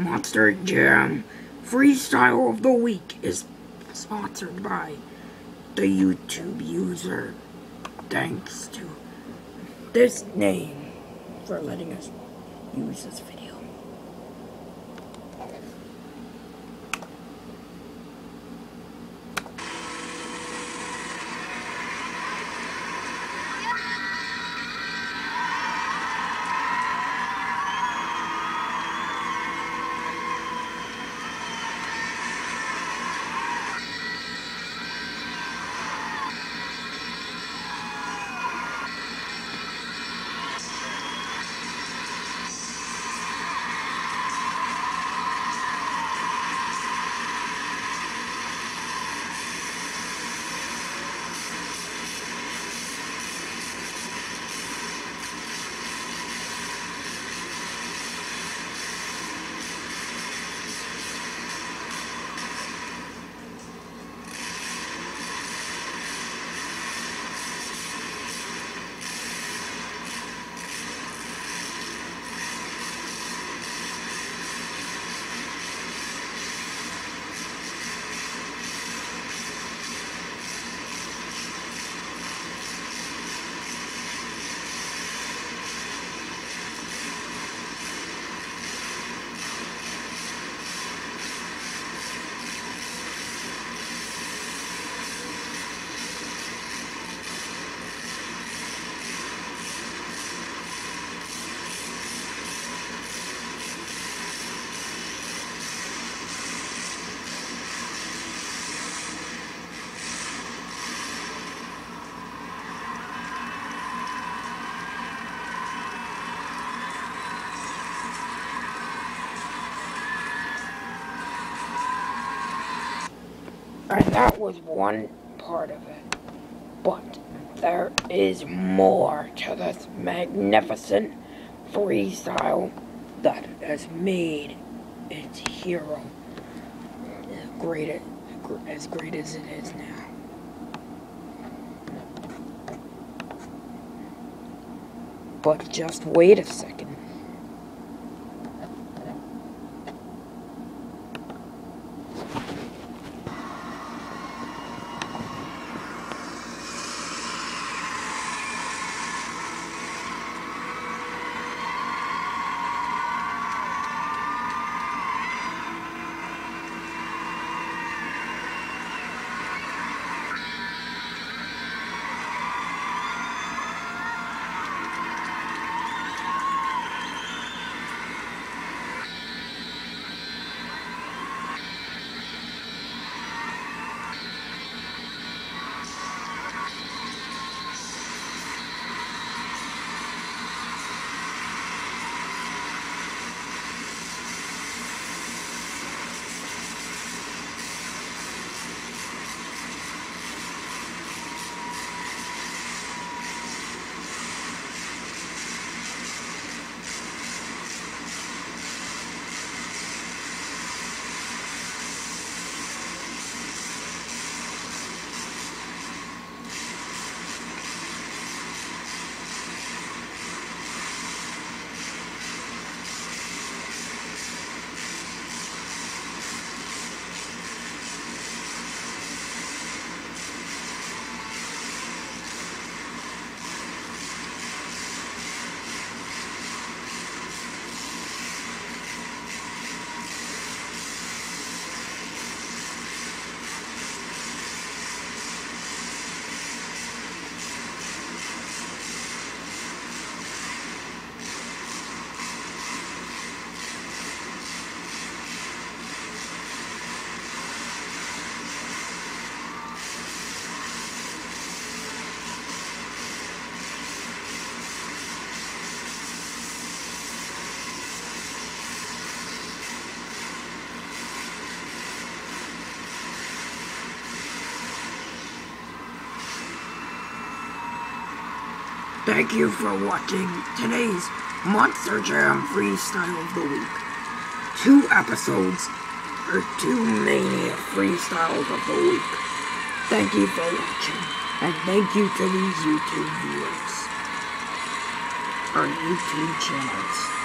Monster Jam Freestyle of the Week is sponsored by the YouTube user. Thanks to this name for letting us use this video. And that was one part of it. But there is more to this magnificent freestyle that has made its hero great as great as it is now. But just wait a second. Thank you for watching today's Monster Jam Freestyle of the Week. Two episodes, or two mania freestyles of the week. Thank you for watching, and thank you to these YouTube viewers, Our YouTube channels.